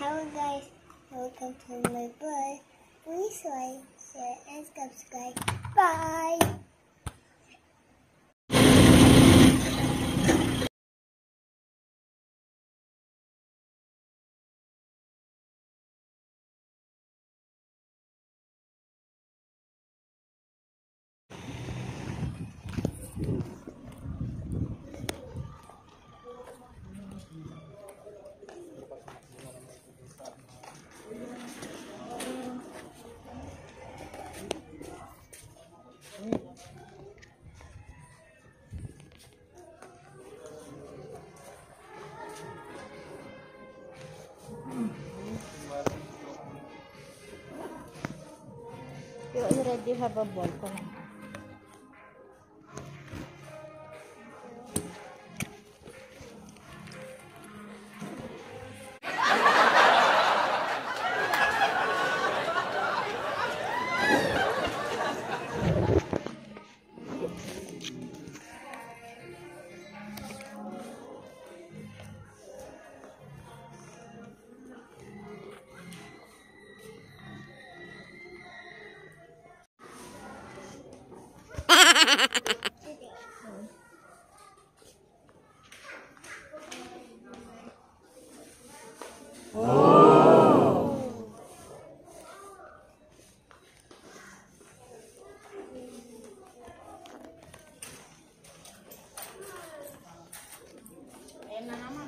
Hello guys, welcome to my blog. Please like, share, and subscribe. Bye! You already have a ball em nó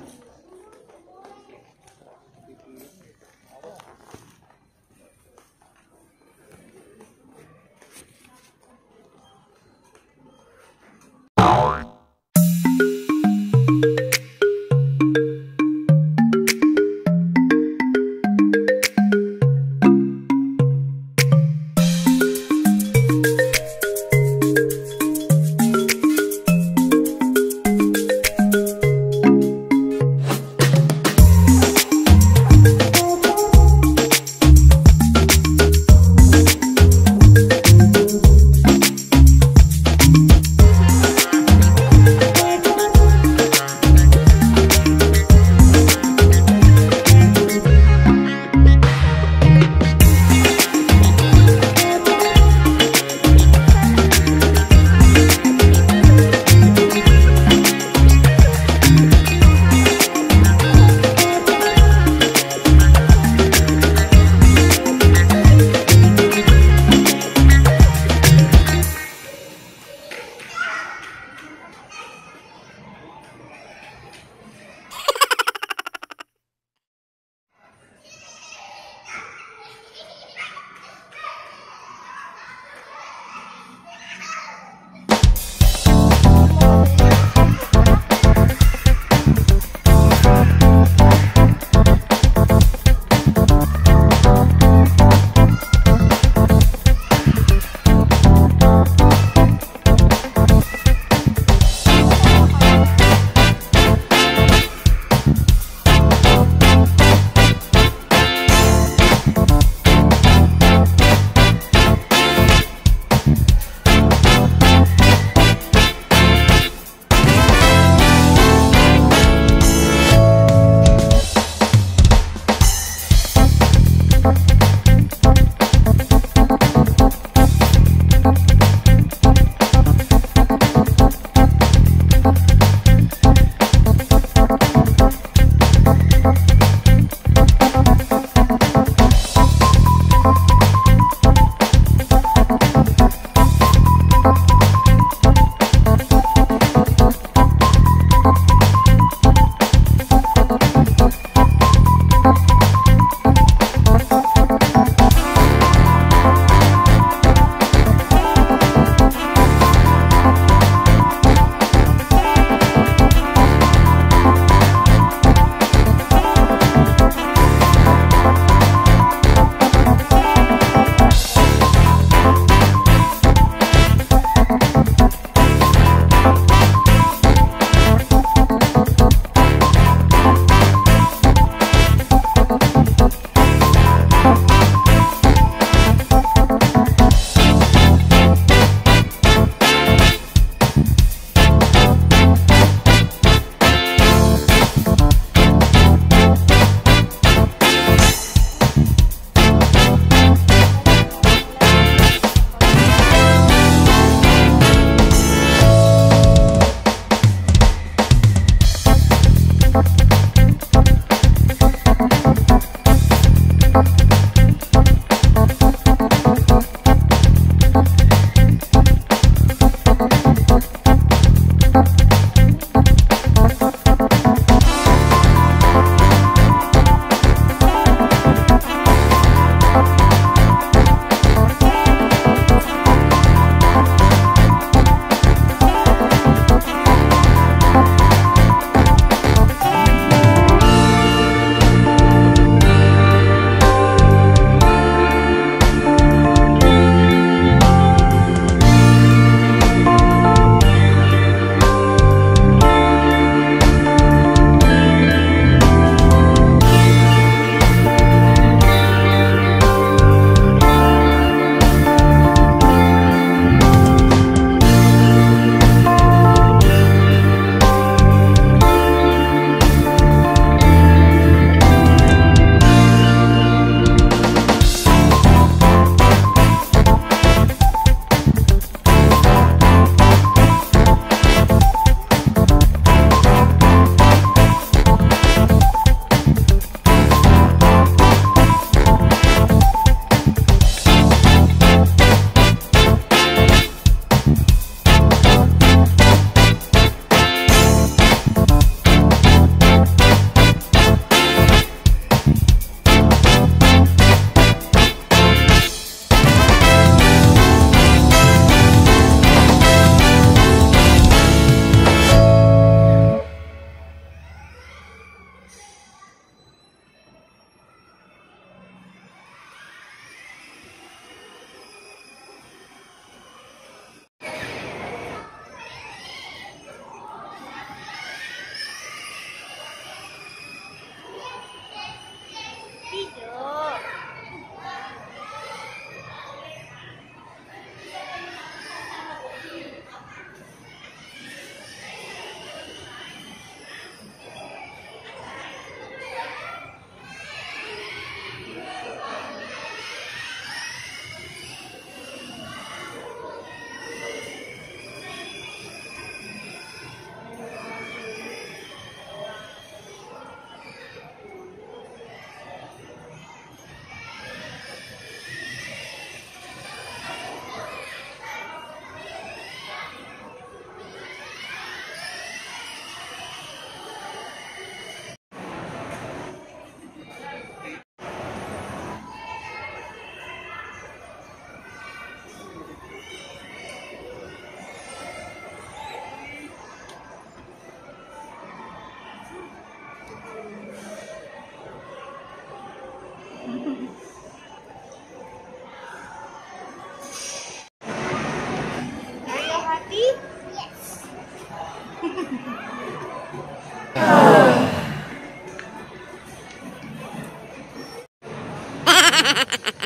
Are you happy? Yes.